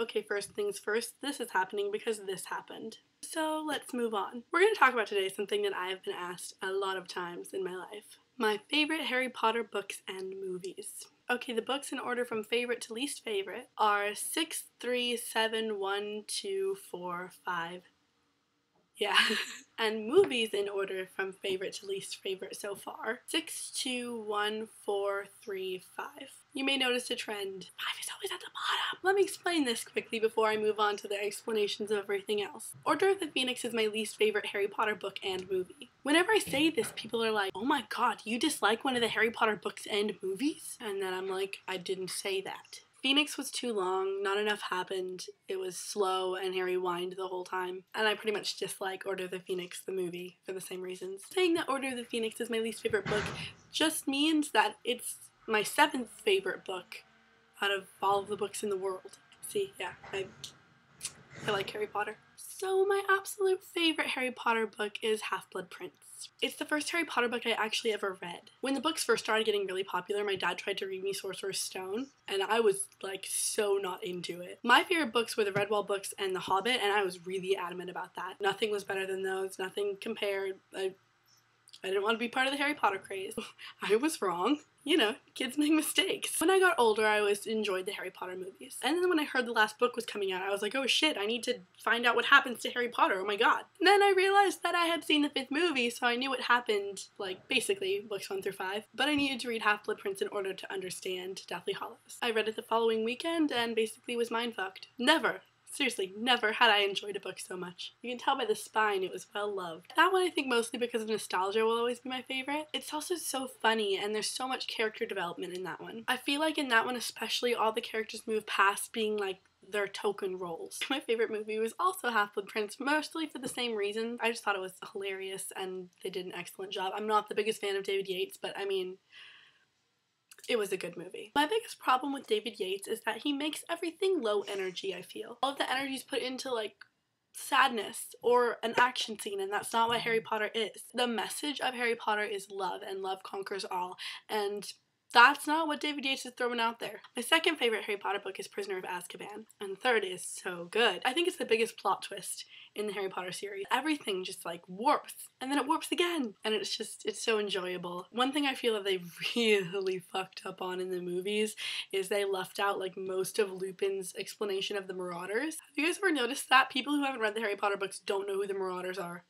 Okay, first things first, this is happening because this happened. So let's move on. We're going to talk about today something that I have been asked a lot of times in my life. My favorite Harry Potter books and movies. Okay, the books in order from favorite to least favorite are 6, 3, 7, 1, 2, 4, 5, yeah. and movies in order from favorite to least favorite so far. Six, two, one, four, three, five. You may notice a trend. Five is always at the bottom. Let me explain this quickly before I move on to the explanations of everything else. Order of the Phoenix is my least favorite Harry Potter book and movie. Whenever I say this, people are like, oh my god, you dislike one of the Harry Potter books and movies? And then I'm like, I didn't say that. Phoenix was too long, not enough happened, it was slow, and Harry whined the whole time. And I pretty much dislike Order of the Phoenix, the movie, for the same reasons. Saying that Order of the Phoenix is my least favorite book just means that it's my seventh favorite book out of all of the books in the world. See, yeah, I, I like Harry Potter. So my absolute favorite Harry Potter book is Half-Blood Prince. It's the first Harry Potter book I actually ever read. When the books first started getting really popular, my dad tried to read me Sorcerer's Stone, and I was like so not into it. My favorite books were the Redwall books and The Hobbit, and I was really adamant about that. Nothing was better than those, nothing compared. I I didn't want to be part of the Harry Potter craze. I was wrong. You know, kids make mistakes. When I got older, I always enjoyed the Harry Potter movies. And then when I heard the last book was coming out, I was like, oh shit, I need to find out what happens to Harry Potter, oh my god. And then I realized that I had seen the fifth movie, so I knew what happened, like, basically, books one through five. But I needed to read Half-Blood Prince in order to understand Deathly Hallows. I read it the following weekend and basically was mind-fucked. Never Seriously, never had I enjoyed a book so much. You can tell by the spine it was well loved. That one I think mostly because of nostalgia will always be my favorite. It's also so funny and there's so much character development in that one. I feel like in that one especially all the characters move past being like their token roles. My favorite movie was also Half-Blood Prince, mostly for the same reason. I just thought it was hilarious and they did an excellent job. I'm not the biggest fan of David Yates, but I mean, it was a good movie. My biggest problem with David Yates is that he makes everything low energy, I feel. All of the energy is put into like sadness or an action scene and that's not what Harry Potter is. The message of Harry Potter is love and love conquers all and that's not what David Yates is throwing out there. My second favorite Harry Potter book is Prisoner of Azkaban, and third is so good. I think it's the biggest plot twist in the Harry Potter series. Everything just like warps, and then it warps again, and it's just, it's so enjoyable. One thing I feel that they really fucked up on in the movies is they left out like most of Lupin's explanation of the Marauders. Have you guys ever noticed that? People who haven't read the Harry Potter books don't know who the Marauders are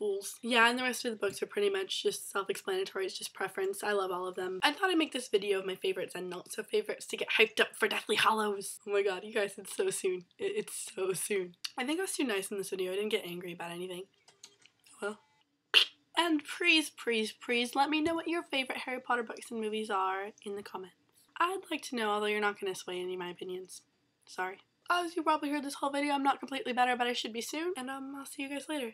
fools. Yeah, and the rest of the books are pretty much just self-explanatory. It's just preference. I love all of them. I thought I'd make this video of my favorites and not so favorites to get hyped up for Deathly Hallows. Oh my god, you guys, it's so soon. It's so soon. I think I was too nice in this video. I didn't get angry about anything. Well. And please, please, please let me know what your favorite Harry Potter books and movies are in the comments. I'd like to know, although you're not going to sway any of my opinions. Sorry. As you probably heard this whole video, I'm not completely better, but I should be soon. And um, I'll see you guys later.